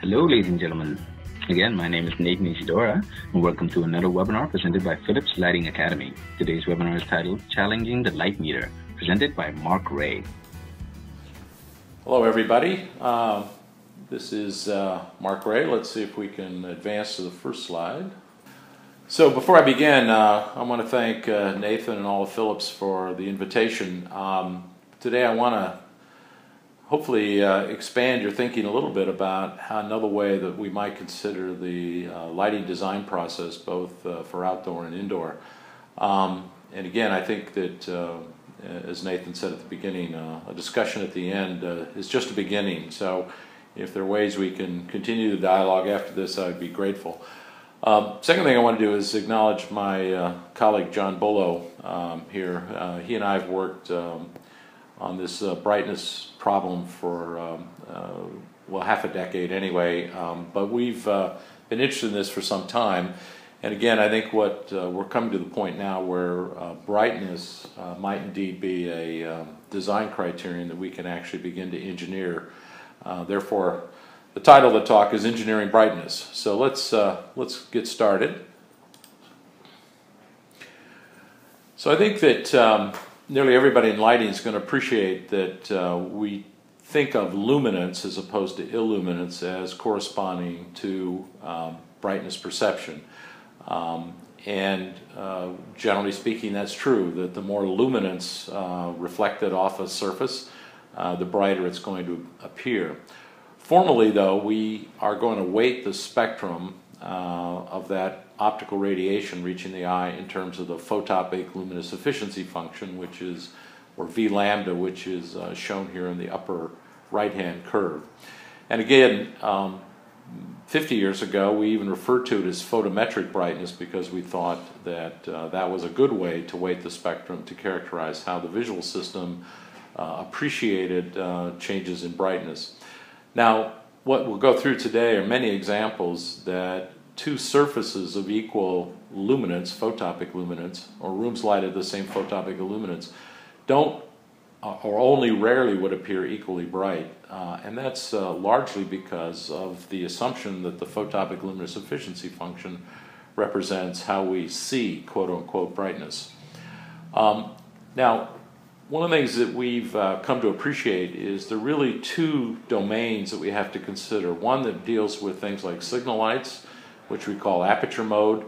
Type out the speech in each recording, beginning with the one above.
Hello, ladies and gentlemen. Again, my name is Nathan Isidora, and welcome to another webinar presented by Philips Lighting Academy. Today's webinar is titled Challenging the Light Meter, presented by Mark Rea. Hello, everybody. Uh, this is uh, Mark Rea. Let's see if we can advance to the first slide. So before I begin, uh, I want to thank uh, Nathan and all of Philips for the invitation. Um, today I want to hopefully uh, expand your thinking a little bit about how another way that we might consider the uh, lighting design process, both uh, for outdoor and indoor. Um, and again, I think that, uh, as Nathan said at the beginning, uh, a discussion at the end uh, is just a beginning. So if there are ways we can continue the dialogue after this, I'd be grateful. Um, second thing I want to do is acknowledge my colleague John Bullough um, here. he and I have worked um, on this uh, brightness problem for, um, uh, well, half a decade anyway. Um, but we've uh, been interested in this for some time. And again, I think what uh, we're coming to the point now where uh, brightness uh, might indeed be a um, design criterion that we can actually begin to engineer. therefore, the title of the talk is Engineering Brightness. So let's, let's get started. So I think that um, nearly everybody in lighting is going to appreciate that uh, we think of luminance as opposed to illuminance as corresponding to um, brightness perception. Um, and uh, generally speaking, that's true, that the more luminance uh, reflected off a surface, uh, the brighter it's going to appear. Formally, though, we are going to weight the spectrum uh, of that optical radiation reaching the eye in terms of the photopic luminous efficiency function, which is, or V lambda, which is uh, shown here in the upper right hand curve. And again, um, 50 years ago, we even referred to it as photometric brightness because we thought that uh, that was a good way to weight the spectrum to characterize how the visual system uh, appreciated uh, changes in brightness. Now, what we'll go through today are many examples that two surfaces of equal luminance, photopic luminance, or rooms lighted the same photopic luminance, don't uh, or only rarely would appear equally bright. Uh, and that's uh, largely because of the assumption that the photopic luminous efficiency function represents how we see quote unquote brightness. Um, now, one of the things that we've uh, come to appreciate is there are really two domains that we have to consider. One that deals with things like signal lights, which we call aperture mode.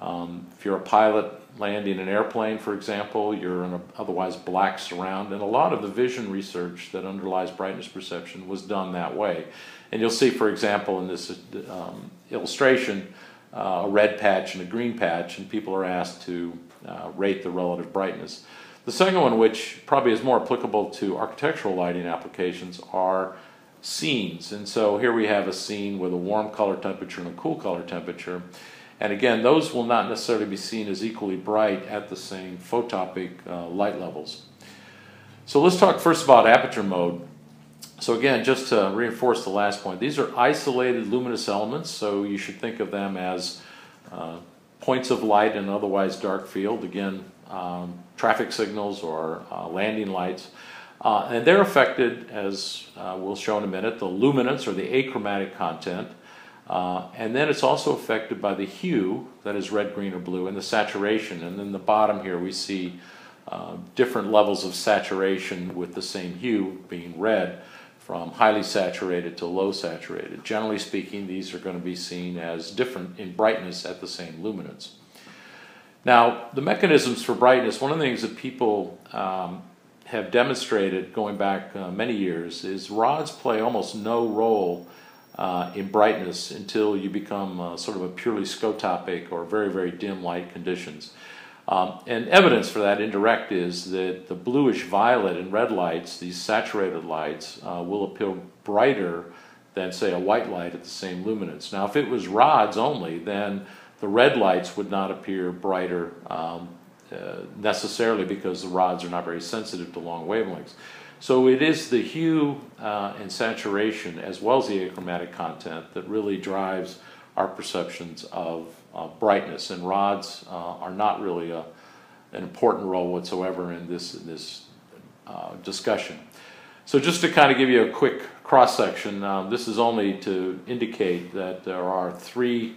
Um, if you're a pilot landing an airplane, for example, you're in an otherwise black surround, and a lot of the vision research that underlies brightness perception was done that way. And you'll see, for example, in this um, illustration, uh, a red patch and a green patch, and people are asked to uh, rate the relative brightness. The second one, which probably is more applicable to architectural lighting applications, are scenes. And so here we have a scene with a warm color temperature and a cool color temperature. And again, those will not necessarily be seen as equally bright at the same photopic uh, light levels. So let's talk first about aperture mode. So again, just to reinforce the last point, these are isolated luminous elements, so you should think of them as uh, points of light in an otherwise dark field. Again, um, traffic signals or uh, landing lights. Uh, and they're affected, as uh, we'll show in a minute, the luminance or the achromatic content. Uh, and then it's also affected by the hue, that is red, green, or blue, and the saturation. And then the bottom here we see uh, different levels of saturation with the same hue being red from highly saturated to low saturated. Generally speaking, these are going to be seen as different in brightness at the same luminance. Now, the mechanisms for brightness, one of the things that people um, have demonstrated going back uh, many years is rods play almost no role uh, in brightness until you become uh, sort of a purely scotopic or very, very dim light conditions. Um, and evidence for that indirect is that the bluish violet and red lights, these saturated lights, uh, will appear brighter than, say, a white light at the same luminance. Now, if it was rods only, then the red lights would not appear brighter um, uh, necessarily because the rods are not very sensitive to long wavelengths. So it is the hue uh, and saturation as well as the achromatic content that really drives our perceptions of uh, brightness. And rods uh, are not really a, an important role whatsoever in this, in this uh, discussion. So just to kind of give you a quick cross section, uh, this is only to indicate that there are three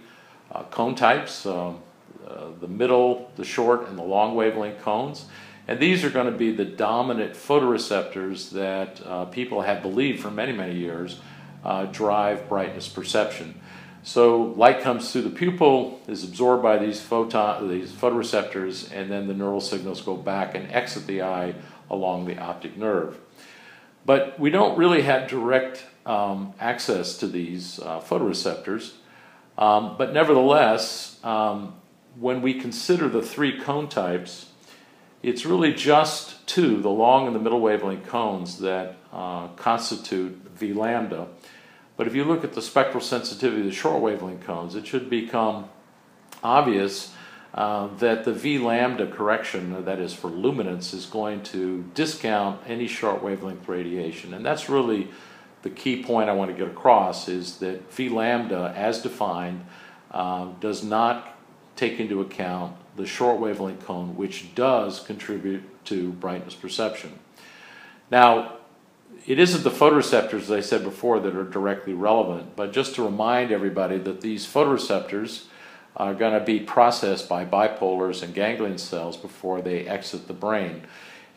cone types, um, uh, the middle, the short, and the long wavelength cones. And these are going to be the dominant photoreceptors that uh, people have believed for many, many years uh, drive brightness perception. So light comes through the pupil, is absorbed by these photon, these photoreceptors, and then the neural signals go back and exit the eye along the optic nerve. But we don't really have direct um, access to these uh, photoreceptors. Um, but nevertheless, um, when we consider the three cone types, it's really just two, the long and the middle wavelength cones, that uh, constitute V lambda. But if you look at the spectral sensitivity of the short wavelength cones, it should become obvious uh, that the V lambda correction, that is for luminance, is going to discount any short wavelength radiation. And that's really the key point I want to get across is that V lambda, as defined, uh, does not take into account the short wavelength cone, which does contribute to brightness perception. Now, it isn't the photoreceptors, as I said before, that are directly relevant, but just to remind everybody that these photoreceptors are going to be processed by bipolars and ganglion cells before they exit the brain.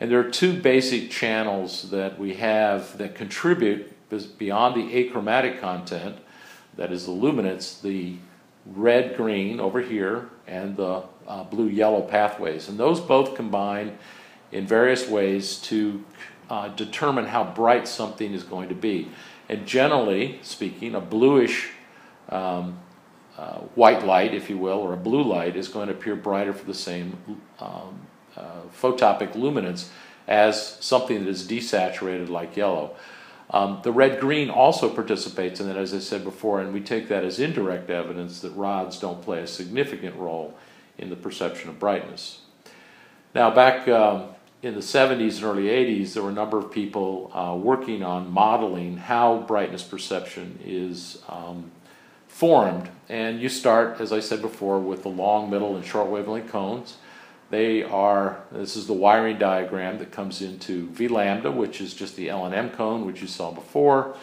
And there are two basic channels that we have that contribute beyond the achromatic content, that is the luminance, the red green over here, and the uh, blue yellow pathways. And those both combine in various ways to uh, determine how bright something is going to be. And generally speaking, a bluish um, uh, white light, if you will, or a blue light is going to appear brighter for the same um, uh, photopic luminance as something that is desaturated like yellow. Um, the red-green also participates in it, as I said before, and we take that as indirect evidence that rods don't play a significant role in the perception of brightness. Now, back um, in the 70s and early 80s, there were a number of people uh, working on modeling how brightness perception is um, formed. And you start, as I said before, with the long, middle, and short wavelength cones. They are, this is the wiring diagram that comes into V lambda, which is just the L and M cone, which you saw before.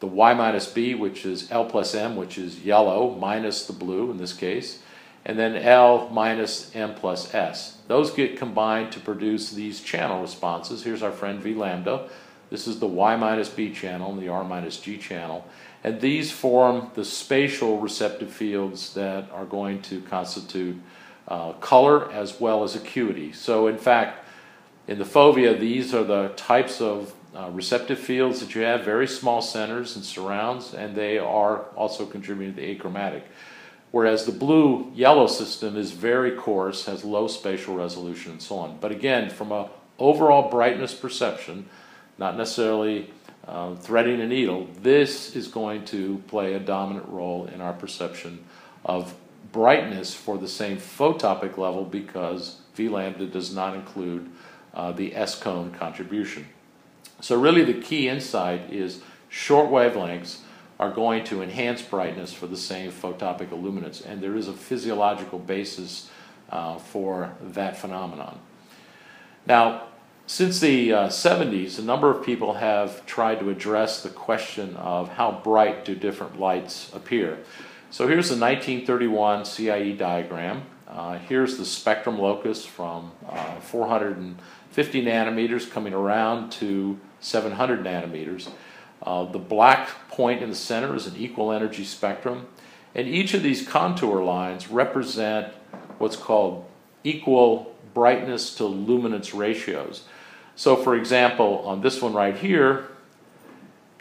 The Y minus B, which is L plus M, which is yellow, minus the blue in this case. And then L minus M plus S. Those get combined to produce these channel responses. Here's our friend V lambda. This is the Y minus B channel and the R minus G channel. And these form the spatial receptive fields that are going to constitute uh, color as well as acuity. So in fact, in the fovea, these are the types of uh, receptive fields that you have, very small centers and surrounds, and they are also contributing to the achromatic. Whereas the blue-yellow system is very coarse, has low spatial resolution, and so on. But again, from a overall brightness perception, not necessarily uh, threading a needle, this is going to play a dominant role in our perception of brightness for the same photopic level because V lambda does not include uh, the S cone contribution. So really the key insight is short wavelengths are going to enhance brightness for the same photopic illuminance and there is a physiological basis uh, for that phenomenon. Now since the uh, 70s, a number of people have tried to address the question of how bright do different lights appear. So here's the 1931 CIE diagram. Uh, here's the spectrum locus from uh, 450 nanometers coming around to 700 nanometers. Uh, the black point in the center is an equal energy spectrum. And each of these contour lines represent what's called equal brightness to luminance ratios. So for example, on this one right here,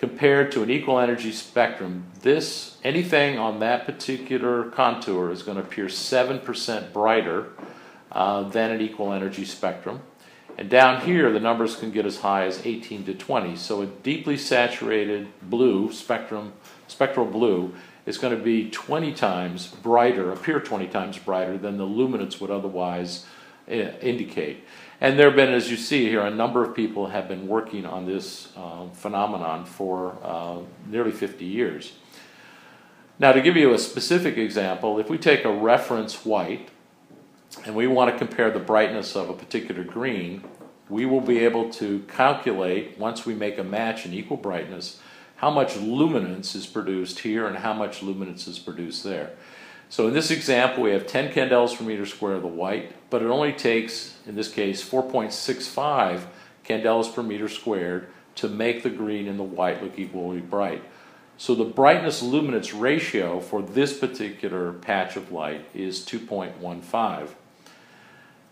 compared to an equal energy spectrum, this anything on that particular contour is going to appear 7% brighter uh, than an equal energy spectrum. And down here, the numbers can get as high as 18 to 20. So a deeply saturated blue spectrum, spectral blue, is going to be 20 times brighter, appear 20 times brighter than the luminance would otherwise uh, indicate. And there have been, as you see here, a number of people have been working on this uh, phenomenon for uh, nearly 50 years. Now, to give you a specific example, if we take a reference white and we want to compare the brightness of a particular green we will be able to calculate, once we make a match in equal brightness, how much luminance is produced here and how much luminance is produced there. So in this example, we have 10 candelas per meter square of the white, but it only takes, in this case, 4.65 candelas per meter squared to make the green and the white look equally bright. So the brightness luminance ratio for this particular patch of light is 2.15.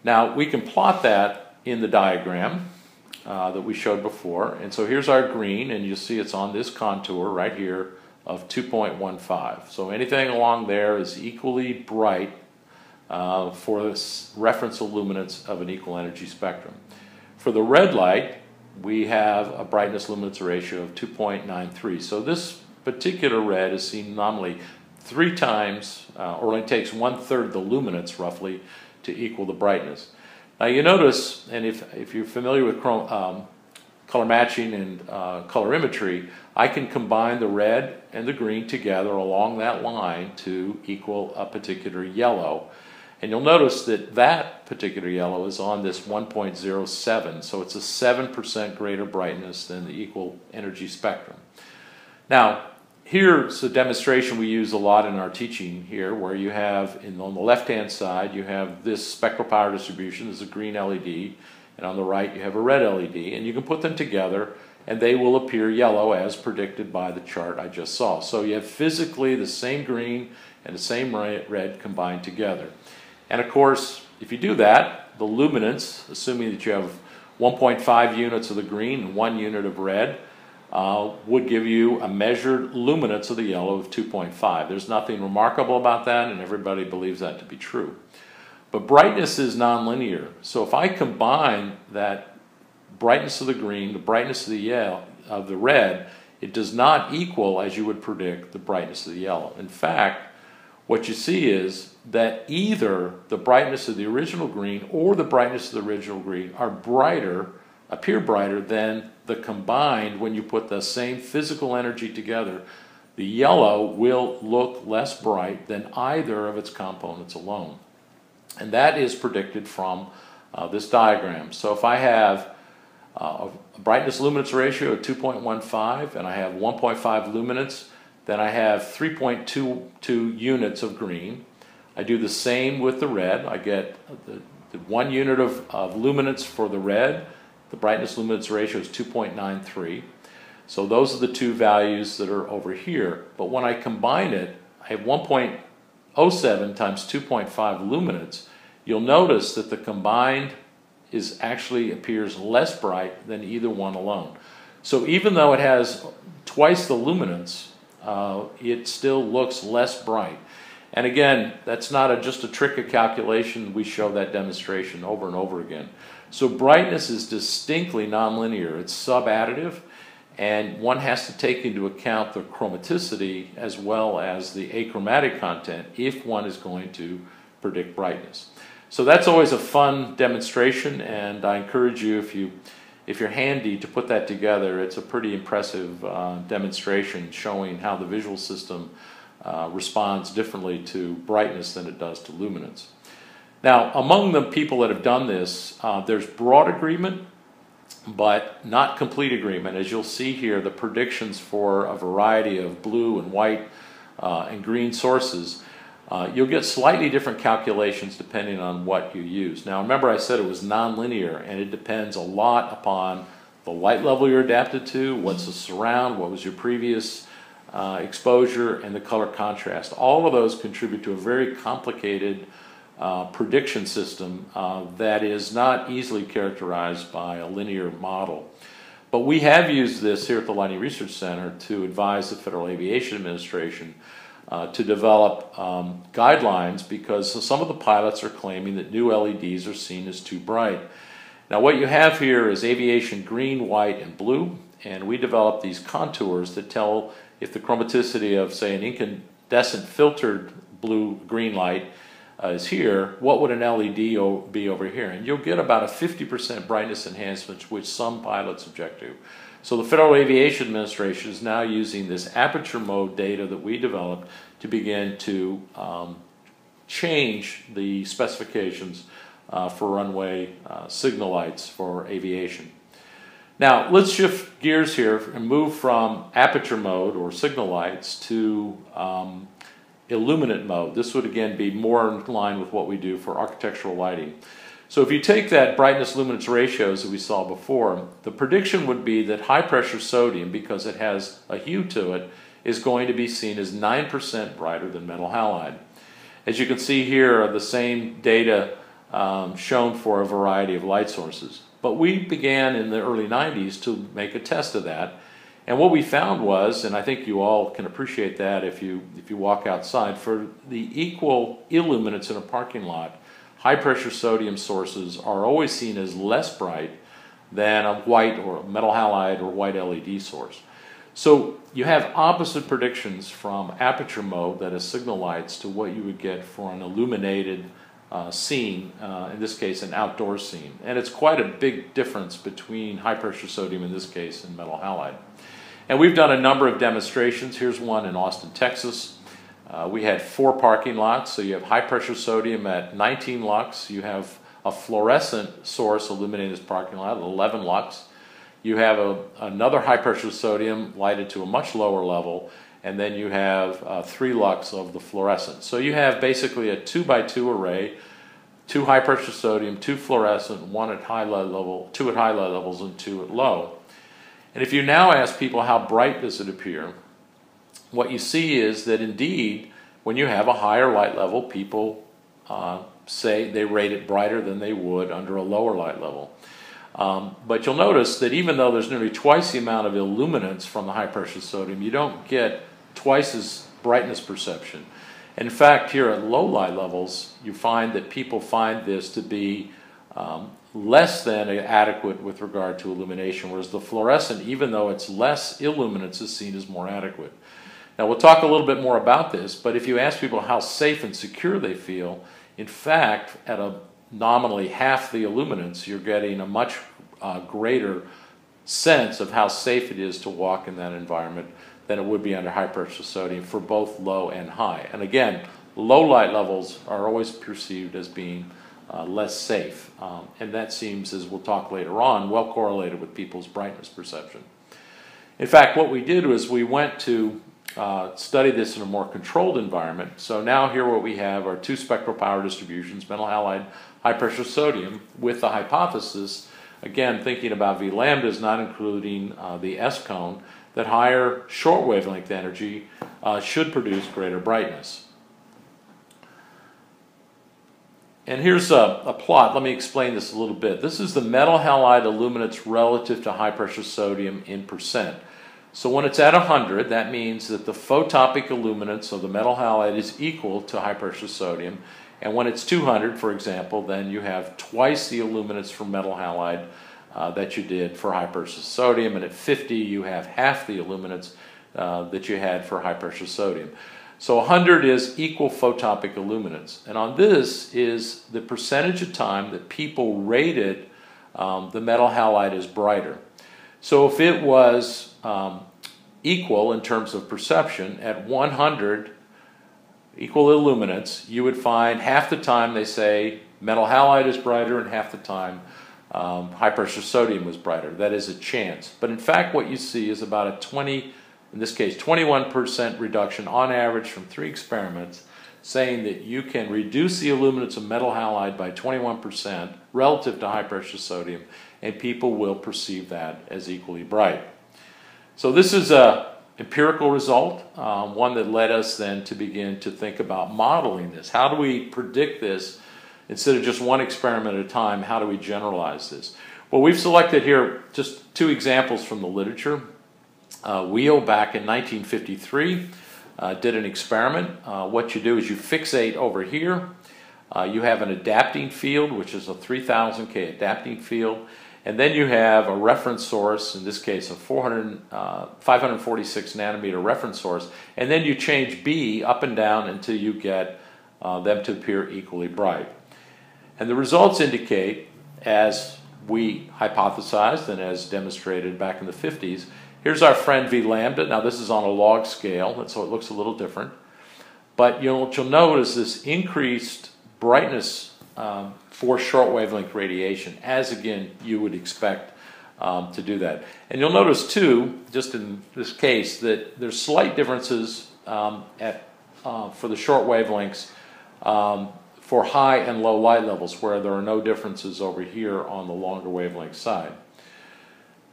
Now we can plot that in the diagram uh, that we showed before. And so here's our green, and you'll see it's on this contour right here of 2.15. So anything along there is equally bright uh, for this reference luminance of an equal energy spectrum. For the red light, we have a brightness luminance ratio of 2.93. So this particular red is seen nominally three times, uh, or only takes one third the luminance roughly to equal the brightness. Now you notice, and if, if you're familiar with chrome, um, color matching and uh, colorimetry, I can combine the red and the green together along that line to equal a particular yellow. And you'll notice that that particular yellow is on this 1.07, so it's a 7% greater brightness than the equal energy spectrum. Now, here's a demonstration we use a lot in our teaching here, where you have, in, on the left-hand side, you have this spectral power distribution, this is a green LED, and on the right you have a red LED, and you can put them together and they will appear yellow as predicted by the chart I just saw. So you have physically the same green and the same red combined together. And of course, if you do that, the luminance, assuming that you have 1.5 units of the green and one unit of red, uh, would give you a measured luminance of the yellow of 2.5. There's nothing remarkable about that, and everybody believes that to be true. But brightness is nonlinear. So if I combine that brightness of the green, the brightness of the yellow, of the red, it does not equal, as you would predict, the brightness of the yellow. In fact, what you see is that either the brightness of the original green or the brightness of the original green are brighter, appear brighter than the combined when you put the same physical energy together. The yellow will look less bright than either of its components alone. And that is predicted from uh, this diagram. So if I have uh, a brightness luminance ratio of 2.15 and I have 1.5 luminance, then I have 3.22 units of green. I do the same with the red. I get the, the one unit of, of luminance for the red. The brightness luminance ratio is 2.93. So those are the two values that are over here. But when I combine it, I have 1.07 times 2.5 luminance. You'll notice that the combined is actually appears less bright than either one alone. So even though it has twice the luminance, uh, it still looks less bright. And again, that's not a, just a trick of calculation. We show that demonstration over and over again. So brightness is distinctly nonlinear. It's subadditive, and one has to take into account the chromaticity as well as the achromatic content if one is going to predict brightness. So that's always a fun demonstration, and I encourage you if you if you're handy to put that together. It's a pretty impressive uh, demonstration showing how the visual system uh, responds differently to brightness than it does to luminance. Now, among the people that have done this, uh, there's broad agreement, but not complete agreement. As you'll see here, the predictions for a variety of blue and white uh, and green sources uh, you'll get slightly different calculations depending on what you use. Now remember I said it was nonlinear and it depends a lot upon the light level you're adapted to, what's the surround, what was your previous uh, exposure, and the color contrast. All of those contribute to a very complicated uh, prediction system uh, that is not easily characterized by a linear model. But we have used this here at the Lighting Research Center to advise the Federal Aviation Administration uh, to develop um, guidelines because some of the pilots are claiming that new LEDs are seen as too bright. Now what you have here is aviation green, white, and blue, and we developed these contours that tell if the chromaticity of, say, an incandescent filtered blue-green light uh, is here, what would an LED be over here? And you'll get about a 50% brightness enhancement, which some pilots object to. So the Federal Aviation Administration is now using this aperture mode data that we developed to begin to um, change the specifications uh, for runway uh, signal lights for aviation. Now, let's shift gears here and move from aperture mode or signal lights to um, illuminant mode. This would again be more in line with what we do for architectural lighting. So if you take that brightness luminance ratios that we saw before, the prediction would be that high pressure sodium, because it has a hue to it, is going to be seen as 9% brighter than metal halide. As you can see here are the same data um, shown for a variety of light sources. But we began in the early 90s to make a test of that. And what we found was, and I think you all can appreciate that if you, if you walk outside, for the equal illuminance in a parking lot, high pressure sodium sources are always seen as less bright than a white or metal halide or white LED source. So you have opposite predictions from aperture mode, that is signal lights, to what you would get for an illuminated uh, scene, uh, in this case an outdoor scene. And it's quite a big difference between high pressure sodium in this case and metal halide. And we've done a number of demonstrations. Here's one in Austin, Texas. Uh, we had four parking lots, so you have high pressure sodium at 19 lux, you have a fluorescent source illuminating this parking lot at 11 lux, you have a, another high pressure sodium lighted to a much lower level, and then you have uh, three lux of the fluorescent. So you have basically a two by two array, two high pressure sodium, two fluorescent, one at high level, two at high levels, and two at low. And if you now ask people how bright does it appear, what you see is that indeed, when you have a higher light level, people uh, say they rate it brighter than they would under a lower light level. Um, but you'll notice that even though there's nearly twice the amount of illuminance from the high pressure sodium, you don't get twice as brightness perception. In fact, here at low light levels, you find that people find this to be um, less than adequate with regard to illumination, whereas the fluorescent, even though it's less illuminance, is seen as more adequate. Now, we'll talk a little bit more about this, but if you ask people how safe and secure they feel, in fact, at a nominally half the illuminance, you're getting a much uh, greater sense of how safe it is to walk in that environment than it would be under high pressure sodium for both low and high. And again, low light levels are always perceived as being uh, less safe. Um, and that seems, as we'll talk later on, well correlated with people's brightness perception. In fact, what we did was we went to uh, study this in a more controlled environment. So now here what we have are two spectral power distributions, metal halide high pressure sodium with the hypothesis, again thinking about V lambdas not including uh, the S cone, that higher short wavelength energy uh, should produce greater brightness. And here's a, a, plot. Let me explain this a little bit. This is the metal halide illuminance relative to high pressure sodium in percent. So when it's at 100, that means that the photopic illuminance of the metal halide is equal to high pressure sodium. And when it's 200, for example, then you have twice the illuminance for metal halide uh, that you did for high pressure sodium. And at 50, you have half the illuminance uh, that you had for high pressure sodium. So 100 is equal photopic illuminance. And on this is the percentage of time that people rated um, the metal halide as brighter. So if it was um, equal in terms of perception at 100, equal illuminance, you would find half the time they say metal halide is brighter and half the time um, high pressure sodium was brighter. That is a chance. But in fact, what you see is about a 20, in this case, 21% reduction on average from three experiments, saying that you can reduce the illuminance of metal halide by 21% relative to high pressure sodium, and people will perceive that as equally bright. So this is a empirical result, um, one that led us then to begin to think about modeling this. How do we predict this instead of just one experiment at a time? How do we generalize this? Well, we've selected here just two examples from the literature. Uh, Wheel back in 1953 uh, did an experiment. Uh, what you do is you fixate over here. Uh, you have an adapting field, which is a 3000K adapting field. And then you have a reference source, in this case a 400, uh, 546 nanometer reference source, and then you change B up and down until you get uh, them to appear equally bright. And the results indicate, as we hypothesized and as demonstrated back in the 50s, here's our friend V lambda. Now this is on a log scale, so it looks a little different. But you'll, what you'll notice this increased brightness um, for short wavelength radiation, as again you would expect um, to do that. And you'll notice too, just in this case, that there's slight differences um, at, uh, for the short wavelengths um, for high and low light levels, where there are no differences over here on the longer wavelength side.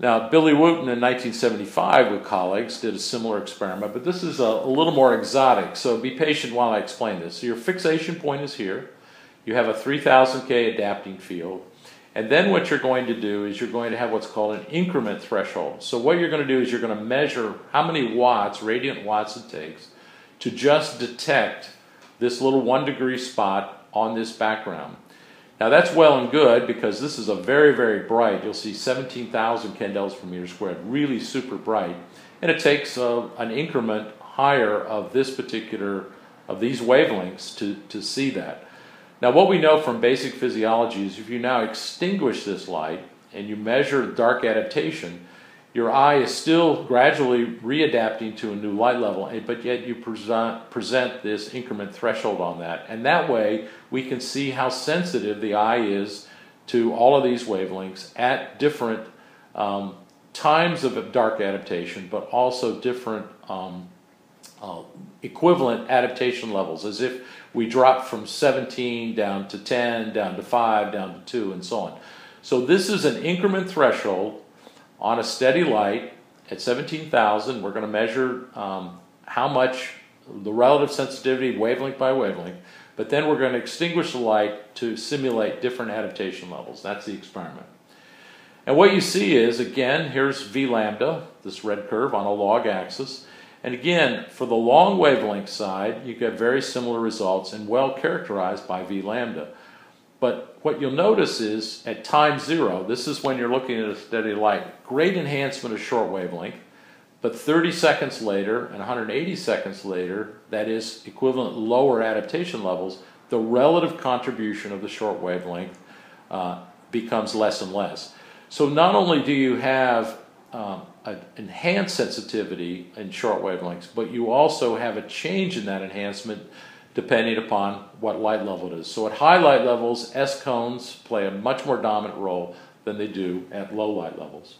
Now, Billy Wooten in 1975 with colleagues did a similar experiment, but this is a, a, little more exotic, so be patient while I explain this. So your fixation point is here. You have a 3000K adapting field. And then what you're going to do is you're going to have what's called an increment threshold. So what you're going to do is you're going to measure how many watts, radiant watts it takes, to just detect this little one degree spot on this background. Now that's well and good because this is a very, very bright, you'll see 17,000 candela per meter squared, really super bright. And it takes uh, an increment higher of this particular, of these wavelengths to, to see that. Now what we know from basic physiology is if you now extinguish this light and you measure dark adaptation, your eye is still gradually readapting to a new light level, but yet you present, present this increment threshold on that. And that way, we can see how sensitive the eye is to all of these wavelengths at different um, times of dark adaptation, but also different um, uh, equivalent adaptation levels, as if we drop from 17 down to 10, down to 5, down to 2, and so on. So this is an increment threshold on a steady light at 17,000, we're going to measure um, how much the relative sensitivity wavelength by wavelength, but then we're going to extinguish the light to simulate different adaptation levels. That's the experiment. And what you see is, again, here's V lambda, this red curve on a log axis. And again, for the long wavelength side, you get very similar results and well characterized by V lambda. But what you'll notice is at time zero, this is when you're looking at a steady light, great enhancement of short wavelength, but 30 seconds later and 180 seconds later, that is equivalent lower adaptation levels, the relative contribution of the short wavelength uh, becomes less and less. So not only do you have um, an enhanced sensitivity in short wavelengths, but you also have a change in that enhancement depending upon what light level it is. So at high light levels, S cones play a much more dominant role than they do at low light levels.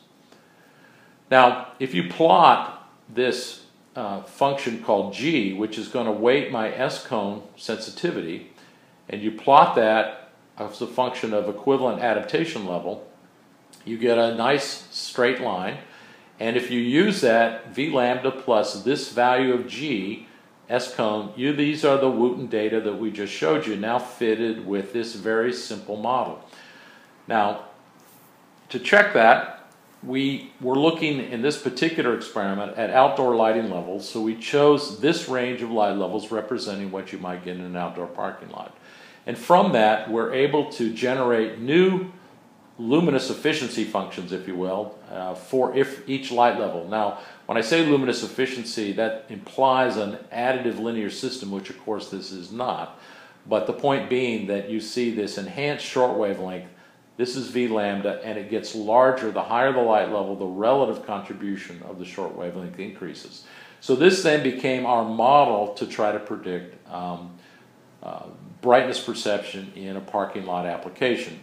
Now, if you plot this uh, function called G, which is going to weight my S cone sensitivity, and you plot that as a function of equivalent adaptation level, you get a nice straight line. And if you use that V lambda plus this value of G, S-cone, you, these are the Wooten data that we just showed you, now fitted with this very simple model. Now, to check that, we were looking in this particular experiment at outdoor lighting levels, so we chose this range of light levels representing what you might get in an outdoor parking lot. And from that, we're able to generate new luminous efficiency functions, if you will, uh, for if each light level. Now, when I say luminous efficiency, that implies an additive linear system, which of course this is not. But the point being that you see this enhanced short wavelength, this is V lambda, and it gets larger the higher the light level, the relative contribution of the short wavelength increases. So this then became our model to try to predict um, uh, brightness perception in a parking lot application.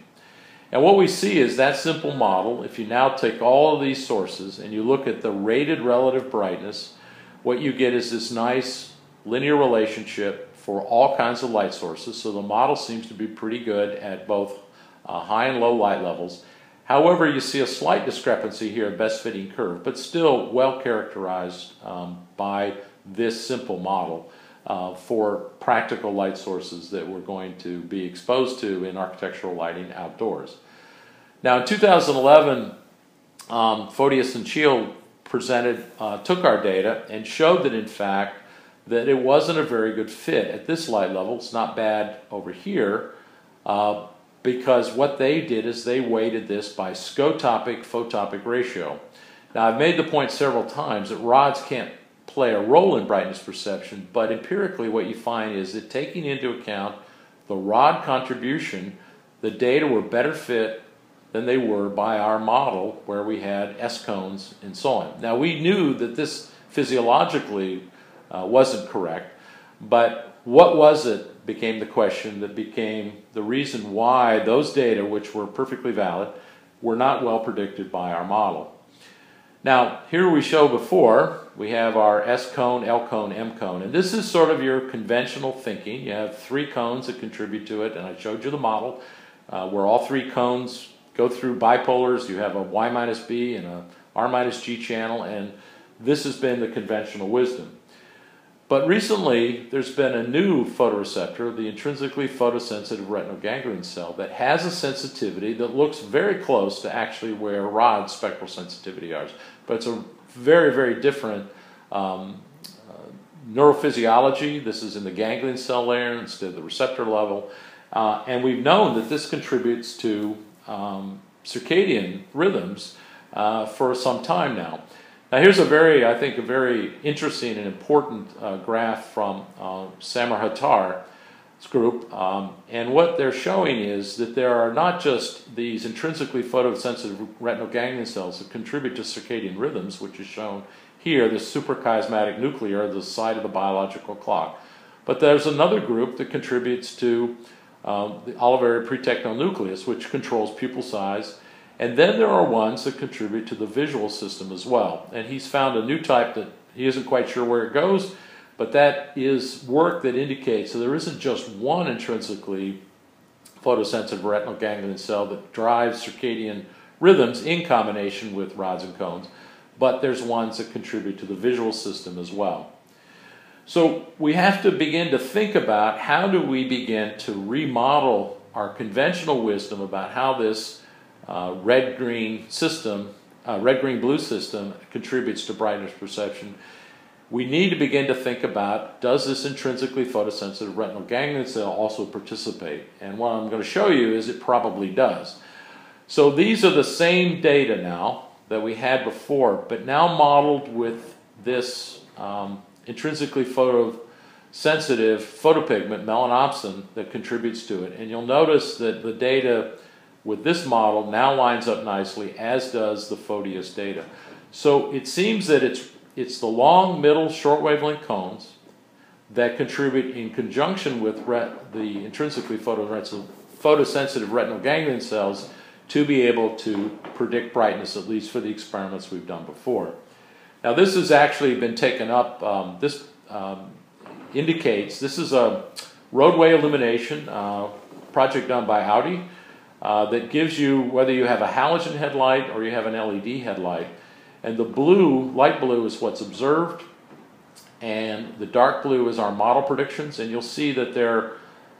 And what we see is that simple model, if you now take all of these sources and you look at the rated relative brightness, what you get is this nice linear relationship for all kinds of light sources. So the model seems to be pretty good at both uh, high and low light levels. However, you see a slight discrepancy here, in best fitting curve, but still well characterized um, by this simple model uh, for practical light sources that we're going to be exposed to in architectural lighting outdoors. Now, in 2011, um, Fotios and Cheal presented, uh, took our data and showed that in fact that it wasn't a very good fit at this light level. It's not bad over here uh, because what they did is they weighted this by scotopic photopic ratio. Now, I've made the point several times that rods can't play a role in brightness perception, but empirically what you find is that taking into account the rod contribution, the data were better fit than they were by our model where we had S-cones and so on. Now we knew that this physiologically uh, wasn't correct, but what was it became the question that became the reason why those data, which were perfectly valid, were not well predicted by our model. Now, here we show before, we have our S cone, L cone, M cone, and this is sort of your conventional thinking. You have three cones that contribute to it, and I showed you the model uh, where all three cones go through bipolars. You have a Y minus B and a R minus G channel, and this has been the conventional wisdom. But recently, there's been a new photoreceptor, the intrinsically photosensitive retinal ganglion cell, that has a sensitivity that looks very close to actually where rod's spectral sensitivity are. But it's a very, very different um, uh, neurophysiology. This is in the ganglion cell layer instead of the receptor level. Uh, and we've known that this contributes to um, circadian rhythms uh, for some time now. Now, here's a very, I think, a very interesting and important uh, graph from uh, Samer Hattar's group. Um, and what they're showing is that there are not just these intrinsically photosensitive retinal ganglion cells that contribute to circadian rhythms, which is shown here, the suprachiasmatic nuclear, the side of the biological clock. But there's another group that contributes to um, the olivary pretectal nucleus, which controls pupil size and then there are ones that contribute to the visual system as well. And he's found a new type that he isn't quite sure where it goes, but that is work that indicates so there isn't just one intrinsically photosensitive retinal ganglion cell that drives circadian rhythms in combination with rods and cones, but there's ones that contribute to the visual system as well. So we have to begin to think about how do we begin to remodel our conventional wisdom about how this uh, red-green system, uh, red-green-blue system contributes to brightness perception. We need to begin to think about, does this intrinsically photosensitive retinal ganglion cell also participate? And what I'm going to show you is it probably does. So these are the same data now that we had before, but now modeled with this um, intrinsically photosensitive photopigment, melanopsin, that contributes to it. And you'll notice that the data with this model now lines up nicely, as does the Fotios data. So it seems that it's, it's the long, middle, short wavelength cones that contribute in conjunction with the intrinsically photosensitive retinal ganglion cells to be able to predict brightness, at least for the experiments we've done before. Now this has actually been taken up, um, this um, indicates, this is a roadway illumination uh, project done by Audi uh, that gives you whether you have a halogen headlight or you have an LED headlight. And the blue, light blue, is what's observed, and the dark blue is our model predictions. And you'll see that they're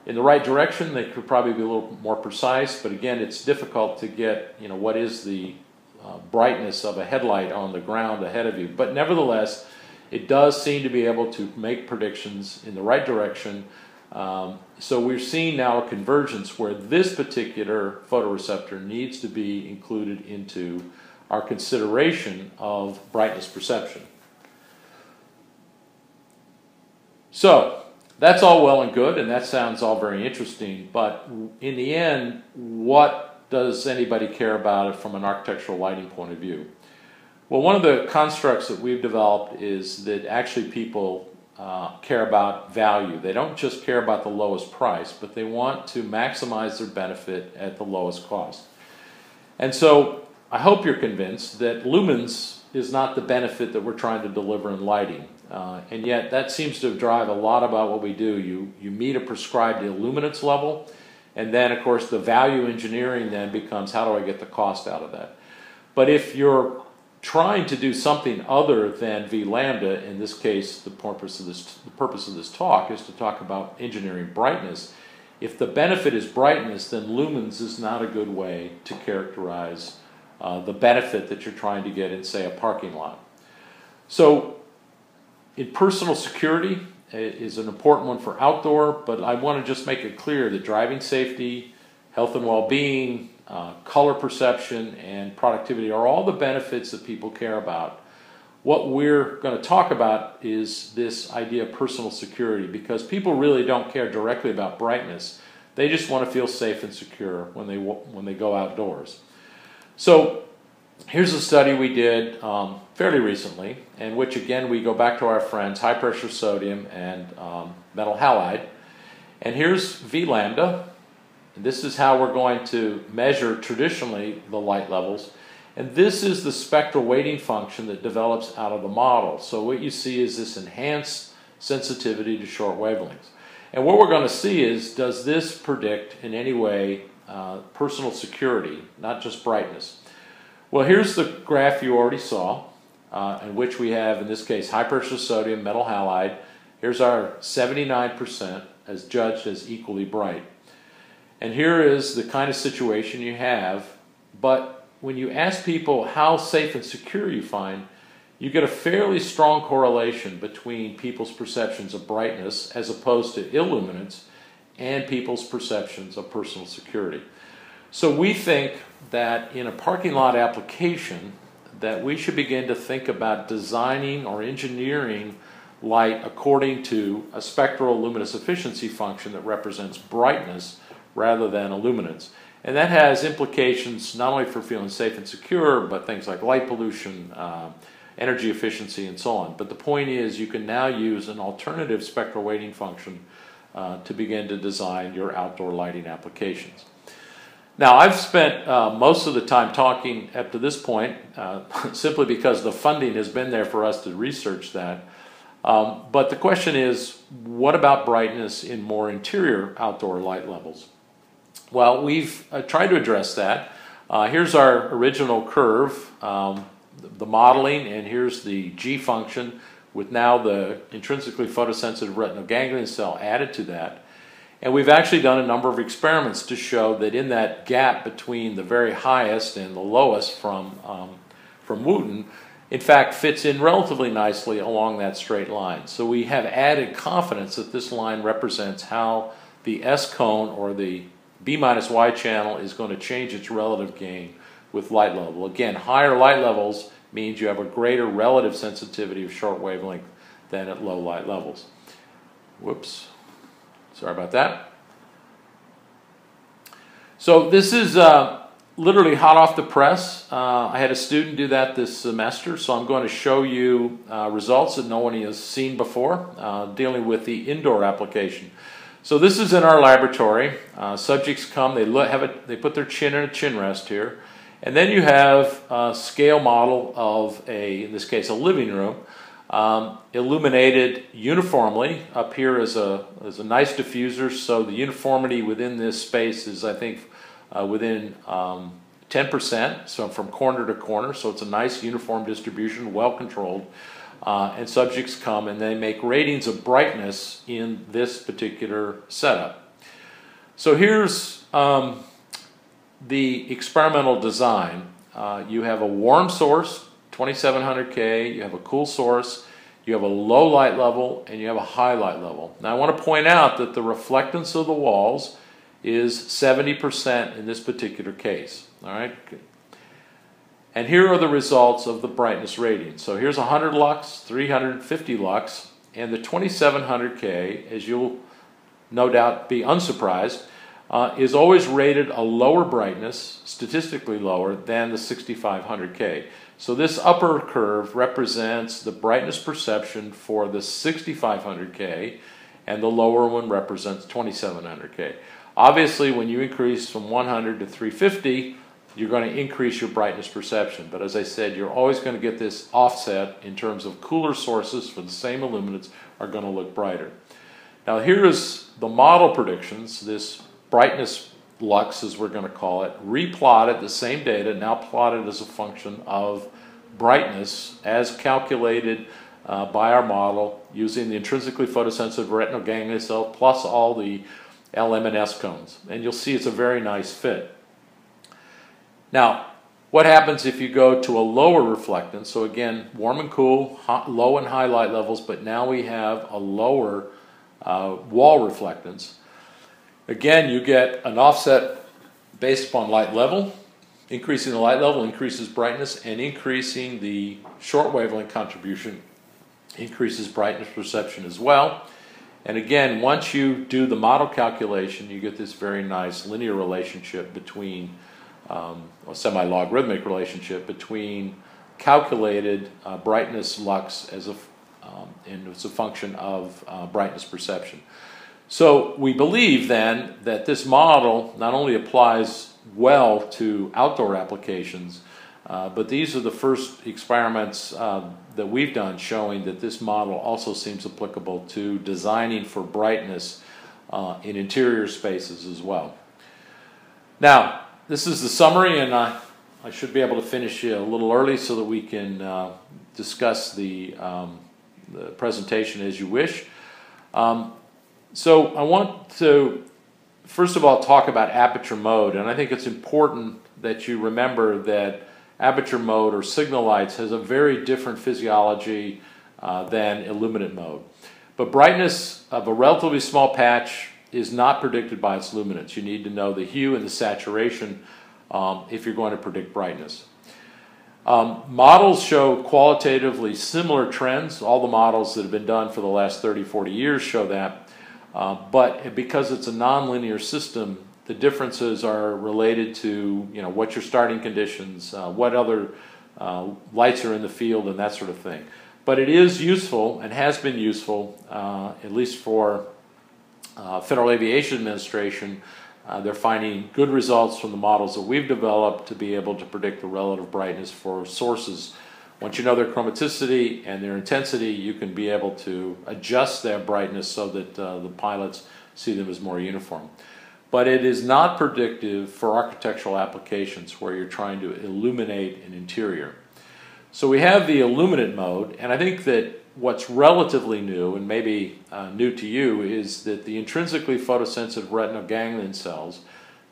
in the right direction. They could probably be a little more precise, but again, it's difficult to get you know what is the uh, brightness of a headlight on the ground ahead of you. But nevertheless, it does seem to be able to make predictions in the right direction um, so we're seeing now a convergence where this particular photoreceptor needs to be included into our consideration of brightness perception. So that's all well and good, and that sounds all very interesting, but in the end, what does anybody care about it from an architectural lighting point of view? Well, one of the constructs that we've developed is that actually people uh, care about value. They don't just care about the lowest price, but they want to maximize their benefit at the lowest cost. And so I hope you're convinced that lumens is not the benefit that we're trying to deliver in lighting. Uh, and yet that seems to drive a lot about what we do. You, you meet a prescribed illuminance level, and then of course the value engineering then becomes how do I get the cost out of that? But if you're trying to do something other than V lambda, in this case, the purpose of this, the purpose of this talk is to talk about engineering brightness. If the benefit is brightness, then lumens is not a good way to characterize uh, the benefit that you're trying to get in, say, a parking lot. So, in personal security is an important one for outdoor, but I want to just make it clear that driving safety, health and well-being, uh, color perception, and productivity are all the benefits that people care about. What we're going to talk about is this idea of personal security because people really don't care directly about brightness. They just want to feel safe and secure when they, when they go outdoors. So here's a study we did um, fairly recently, in which again we go back to our friends high pressure sodium and um, metal halide. And here's V lambda. And this is how we're going to measure traditionally the light levels. And this is the spectral weighting function that develops out of the model. So what you see is this enhanced sensitivity to short wavelengths. And what we're going to see is, does this predict in any way uh, personal security, not just brightness? Well, here's the graph you already saw, uh, in which we have, in this case, high pressure sodium metal halide. Here's our 79% as judged as equally bright. And here is the kind of situation you have, but when you ask people how safe and secure you find, you get a fairly strong correlation between people's perceptions of brightness as opposed to illuminance and people's perceptions of personal security. So we think that in a parking lot application that we should begin to think about designing or engineering light according to a spectral luminous efficiency function that represents brightness rather than illuminance. And that has implications not only for feeling safe and secure, but things like light pollution, uh, energy efficiency, and so on. But the point is, you can now use an alternative spectral weighting function uh, to begin to design your outdoor lighting applications. Now, I've spent uh, most of the time talking up to this point uh, simply because the funding has been there for us to research that. Um, but the question is, what about brightness in more interior outdoor light levels? Well, we've uh, tried to address that. Uh, here's our original curve, um, the modeling, and here's the G function with now the intrinsically photosensitive retinal ganglion cell added to that. And we've actually done a number of experiments to show that in that gap between the very highest and the lowest from, um, from Wooten, in fact, fits in relatively nicely along that straight line. So we have added confidence that this line represents how the S cone or the B minus Y channel is going to change its relative gain with light level. Again, higher light levels means you have a greater relative sensitivity of short wavelength than at low light levels. Whoops. Sorry about that. So this is uh, literally hot off the press. Uh, I had a student do that this semester, so I'm going to show you uh, results that no one has seen before uh, dealing with the indoor application. So this is in our laboratory. Uh, subjects come, they look, have it, they put their chin in a chin rest here, and then you have a scale model of a, in this case, a living room um, illuminated uniformly. Up here is a, is a nice diffuser, so the uniformity within this space is, I think, uh, within um, 10%, so from corner to corner, so it's a nice uniform distribution, well controlled. Uh, and subjects come and they make ratings of brightness in this particular setup. So here's um, the experimental design. Uh, you have a warm source 2700K, you have a cool source, you have a low light level, and you have a high light level. Now I want to point out that the reflectance of the walls is 70% in this particular case. All right. And here are the results of the brightness rating. So here's 100 lux, 350 lux, and the 2700K, as you'll no doubt be unsurprised, uh, is always rated a lower brightness, statistically lower, than the 6500K. So this upper curve represents the brightness perception for the 6500K, and the lower one represents 2700K. Obviously, when you increase from 100 to 350, you're going to increase your brightness perception. But as I said, you're always going to get this offset in terms of cooler sources for the same illuminance are going to look brighter. Now here is the model predictions, this brightness lux, as we're going to call it, replotted the same data, now plotted as a function of brightness as calculated uh, by our model using the intrinsically photosensitive retinal ganglion cell plus all the LM and S cones. And you'll see it's a very nice fit. Now, what happens if you go to a lower reflectance? So again, warm and cool, hot, low and high light levels, but now we have a lower uh, wall reflectance. Again, you get an offset based upon light level. Increasing the light level increases brightness, and increasing the short wavelength contribution increases brightness perception as well. And again, once you do the model calculation, you get this very nice linear relationship between um, a semi-logarithmic relationship between calculated uh, brightness lux as a, um, and it's a function of uh, brightness perception. So we believe then that this model not only applies well to outdoor applications, uh, but these are the first experiments uh, that we've done showing that this model also seems applicable to designing for brightness uh, in interior spaces as well. Now, this is the summary, and I, I should be able to finish a little early so that we can uh, discuss the, um, the, presentation as you wish. Um, so I want to, first of all, talk about aperture mode, and I think it's important that you remember that aperture mode or signal lights has a very different physiology uh, than illuminant mode. But brightness of a relatively small patch is not predicted by its luminance. You need to know the hue and the saturation um, if you're going to predict brightness. Um, models show qualitatively similar trends. All the models that have been done for the last 30, 40 years show that. Uh, but because it's a nonlinear system, the differences are related to you know what your starting conditions, uh, what other uh, lights are in the field, and that sort of thing. But it is useful and has been useful, uh, at least for uh, Federal Aviation Administration. Uh, they're finding good results from the models that we've developed to be able to predict the relative brightness for sources. Once you know their chromaticity and their intensity, you can be able to adjust their brightness so that uh, the pilots see them as more uniform but it is not predictive for architectural applications where you're trying to illuminate an interior. So we have the illuminant mode, and I think that what's relatively new, and maybe uh, new to you, is that the intrinsically photosensitive retinal ganglion cells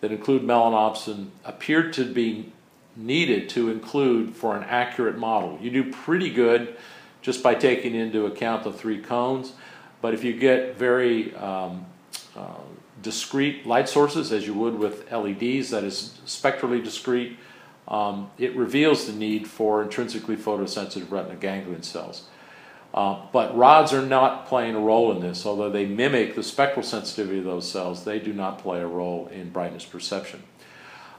that include melanopsin appear to be needed to include for an accurate model. You do pretty good just by taking into account the three cones, but if you get very um, uh, discrete light sources as you would with LEDs, that is spectrally discrete, um, it reveals the need for intrinsically photosensitive retinal ganglion cells. Uh, but rods are not playing a role in this, although they mimic the spectral sensitivity of those cells, they do not play a role in brightness perception.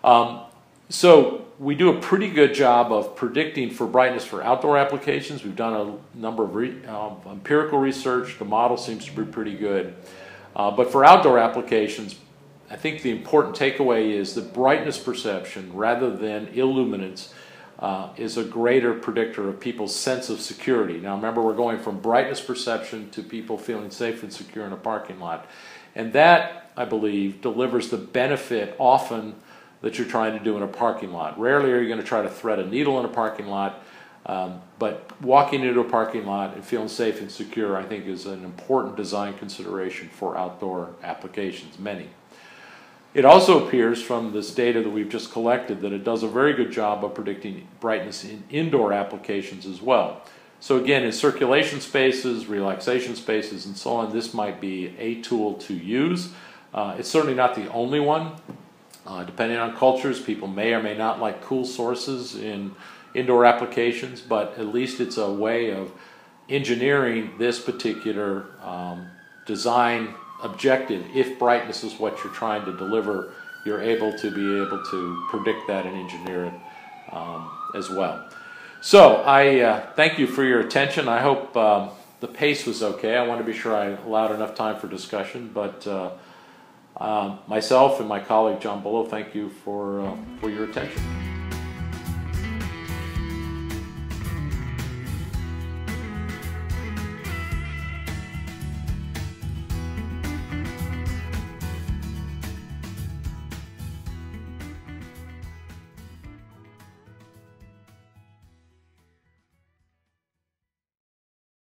Um, so we do a pretty good job of predicting for brightness for outdoor applications. We've done a number of re, uh, empirical research. The model seems to be pretty good. Uh, but for outdoor applications, I think the important takeaway is that brightness perception rather than illuminance uh, is a greater predictor of people's sense of security. Now remember we're going from brightness perception to people feeling safe and secure in a parking lot. And that, I believe, delivers the benefit often that you're trying to do in a parking lot. Rarely are you going to try to thread a needle in a parking lot. Um, but walking into a parking lot and feeling safe and secure, I think, is an important design consideration for outdoor applications, many. It also appears from this data that we've just collected that it does a very good job of predicting brightness in indoor applications as well. So again, in circulation spaces, relaxation spaces, and so on, this might be a tool to use. Uh, it's certainly not the only one. Uh, depending on cultures, people may or may not like cool sources in indoor applications, but at least it's a way of engineering this particular um, design objective. If brightness is what you're trying to deliver, you're able to be able to predict that and engineer it um, as well. So I uh, thank you for your attention. I hope um, the pace was okay. I want to be sure I allowed enough time for discussion, but uh, uh, myself and my colleague John Bullough, thank you for, uh, for your attention.